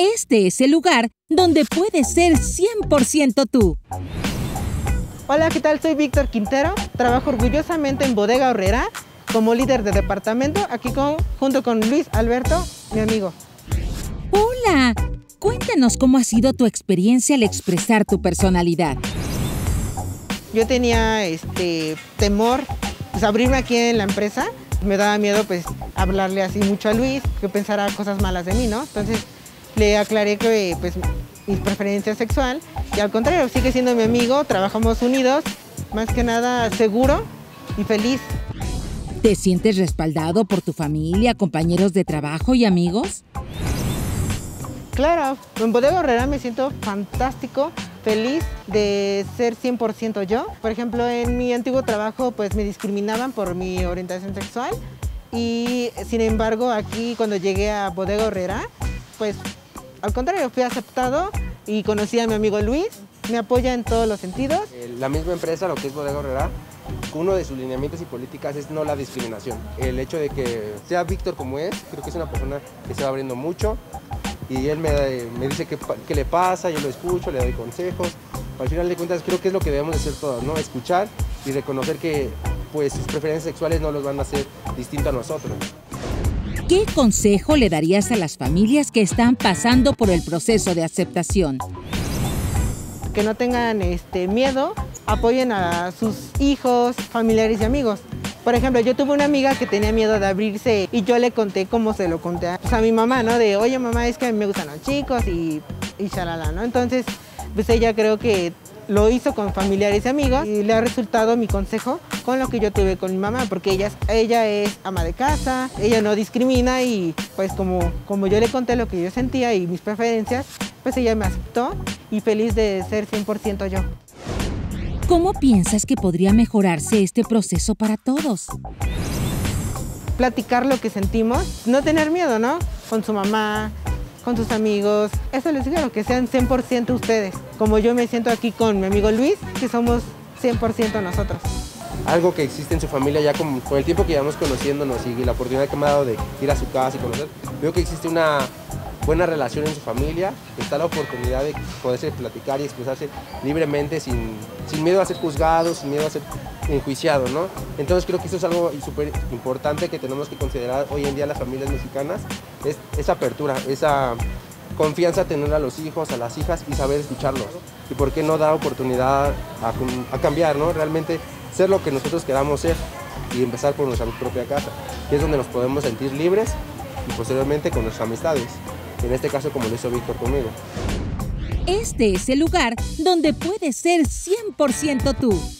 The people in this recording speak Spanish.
Este es el lugar donde puedes ser 100% tú. Hola, ¿qué tal? Soy Víctor Quintero. Trabajo orgullosamente en Bodega Horrera como líder de departamento, aquí con, junto con Luis Alberto, mi amigo. Hola, cuéntanos cómo ha sido tu experiencia al expresar tu personalidad. Yo tenía este temor pues, abrirme aquí en la empresa. Me daba miedo pues hablarle así mucho a Luis, que pensara cosas malas de mí, ¿no? Entonces le aclaré que pues mi preferencia sexual y al contrario, sigue siendo mi amigo, trabajamos unidos, más que nada seguro y feliz. ¿Te sientes respaldado por tu familia, compañeros de trabajo y amigos? Claro, en Bodega Herrera me siento fantástico, feliz de ser 100% yo. Por ejemplo, en mi antiguo trabajo pues me discriminaban por mi orientación sexual y sin embargo aquí cuando llegué a Bodega Herrera pues al contrario, fui aceptado y conocí a mi amigo Luis. Me apoya en todos los sentidos. Eh, la misma empresa, lo que es Bodega Herrera, uno de sus lineamientos y políticas es no la discriminación. El hecho de que sea Víctor como es, creo que es una persona que se va abriendo mucho y él me, dice qué, le pasa, yo lo escucho, le doy consejos. Al final de cuentas creo que es lo que debemos de hacer todos, ¿no? Escuchar y reconocer que pues sus preferencias sexuales no los van a hacer distinto a nosotros. ¿Qué consejo le darías a las familias que están pasando por el proceso de aceptación? Que no tengan este, miedo, apoyen a sus hijos, familiares y amigos. Por ejemplo, yo tuve una amiga que tenía miedo de abrirse y yo le conté cómo se lo conté a, mi mamá, ¿no? De, oye mamá, es que a mí me gustan los chicos y, y shalala, ¿no? Entonces, pues ella creo que lo hizo con familiares y amigos y le ha resultado mi consejo con lo que yo tuve con mi mamá, porque ella, ella es ama de casa, ella no discrimina y pues como, como yo le conté lo que yo sentía y mis preferencias, pues ella me aceptó y feliz de ser 100% yo. ¿Cómo piensas que podría mejorarse este proceso para todos? Platicar lo que sentimos, no tener miedo, ¿no? Con su mamá, con sus amigos. Eso les digo, que sean 100% ustedes. Como yo me siento aquí con mi amigo Luis, que somos 100% nosotros. Algo que existe en su familia ya con, con el tiempo que llevamos conociéndonos y la oportunidad que me ha dado de ir a su casa y conocer, veo que existe una buena relación en su familia, está la oportunidad de poderse platicar y expresarse libremente sin, sin miedo a ser juzgado, sin miedo a ser enjuiciado, ¿no? Entonces creo que eso es algo súper importante que tenemos que considerar hoy en día las familias mexicanas, es esa apertura, esa confianza tener a los hijos, a las hijas y saber escucharlos. Y por qué no dar oportunidad a, a cambiar, ¿no? Realmente ser lo que nosotros queramos ser y empezar por nuestra propia casa, que es donde nos podemos sentir libres y posteriormente con nuestras amistades en este caso como lo hizo Víctor conmigo. Este es el lugar donde puedes ser 100% tú.